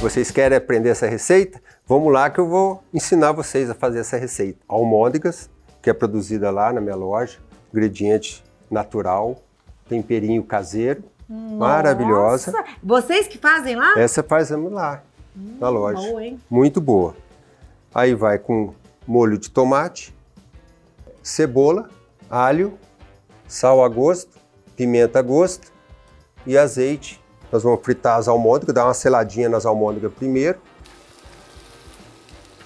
Vocês querem aprender essa receita? Vamos lá que eu vou ensinar vocês a fazer essa receita. Almôndegas, que é produzida lá na minha loja, ingrediente natural, temperinho caseiro, Nossa. maravilhosa. Vocês que fazem lá? Essa fazemos lá, hum, na loja. Boa, hein? Muito boa. Aí vai com molho de tomate, cebola, alho, sal a gosto, pimenta a gosto e azeite nós vamos fritar as almôndegas, dar uma seladinha nas almôndegas primeiro.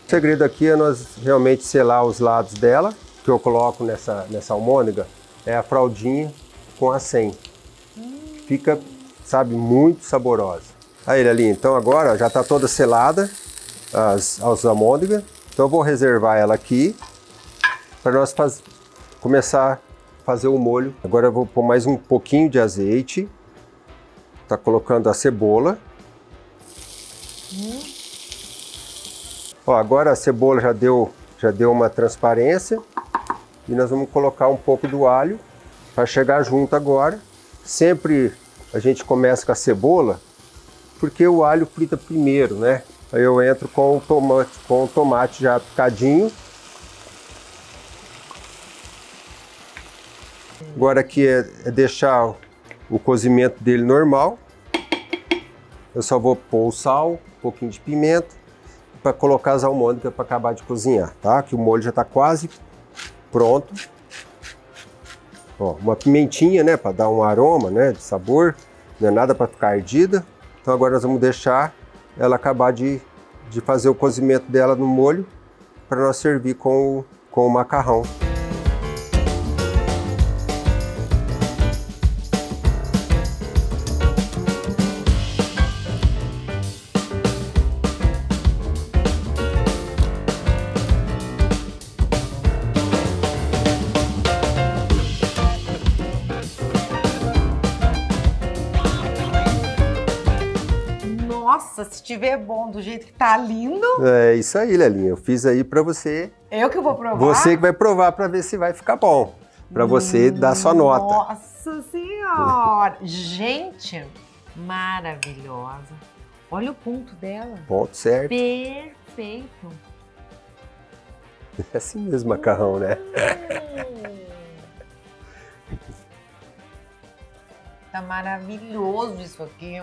O segredo aqui é nós realmente selar os lados dela, que eu coloco nessa, nessa almôndega, é a fraldinha com a 100. Fica, sabe, muito saborosa. Aí, ali, então agora já está toda selada as, as almôndegas. Então eu vou reservar ela aqui para nós faz, começar a fazer o molho. Agora eu vou pôr mais um pouquinho de azeite. Tá colocando a cebola. Hum. Ó, agora a cebola já deu, já deu uma transparência. E nós vamos colocar um pouco do alho para chegar junto agora. Sempre a gente começa com a cebola, porque o alho frita primeiro, né? Aí eu entro com o tomate, com o tomate já picadinho. Agora aqui é, é deixar o cozimento dele normal. Eu só vou pôr o sal, um pouquinho de pimenta para colocar as almôndegas para acabar de cozinhar, tá? Que o molho já está quase pronto. Ó, uma pimentinha, né, para dar um aroma, né, de sabor. Não é nada para ficar ardida. Então agora nós vamos deixar ela acabar de, de fazer o cozimento dela no molho para nós servir com o, com o macarrão. Nossa, se tiver bom do jeito que tá lindo. É isso aí, Lelinha. Eu fiz aí para você. Eu que vou provar? Você que vai provar para ver se vai ficar bom. Para você dar sua nota. Nossa Senhora! Gente, maravilhosa. Olha o ponto dela. Ponto certo. Perfeito. É assim mesmo macarrão, né? Hum. tá maravilhoso isso aqui.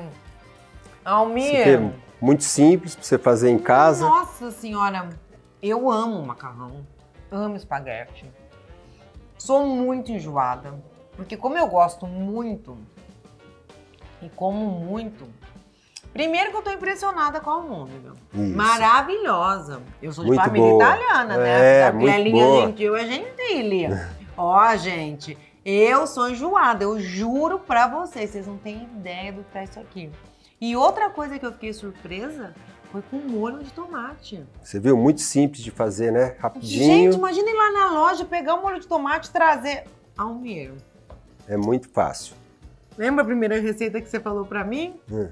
Almir. É muito simples para você fazer em casa. Nossa senhora, eu amo macarrão, amo espaguete. Sou muito enjoada, porque como eu gosto muito e como muito, primeiro que eu tô impressionada com a almôndega. Maravilhosa. Eu sou de muito família boa. italiana, né? É, a Clelinha gentil é gentile. Ó, gente, eu sou enjoada, eu juro pra vocês, vocês não têm ideia do que é isso aqui. E outra coisa que eu fiquei surpresa foi com molho de tomate. Você viu? Muito simples de fazer, né? Rapidinho. Gente, imagina ir lá na loja, pegar um molho de tomate e trazer almeiro. É muito fácil. Lembra a primeira receita que você falou para mim? Hum.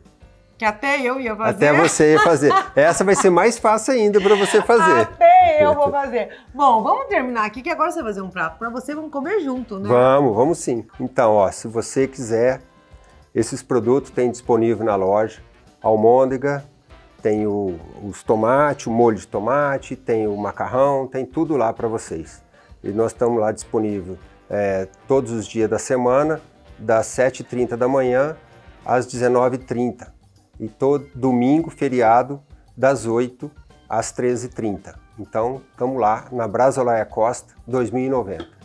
Que até eu ia fazer. Até você ia fazer. Essa vai ser mais fácil ainda para você fazer. Até eu vou fazer. Bom, vamos terminar aqui que agora você vai fazer um prato para você, vamos comer junto, né? Vamos, vamos sim. Então, ó, se você quiser esses produtos tem disponível na loja. Almôndega, tem o, os tomates, o molho de tomate, tem o macarrão, tem tudo lá para vocês. E nós estamos lá disponível é, todos os dias da semana, das 7h30 da manhã às 19h30. E todo domingo, feriado, das 8 às 13h30. Então, estamos lá na Brasolaia Costa 2090.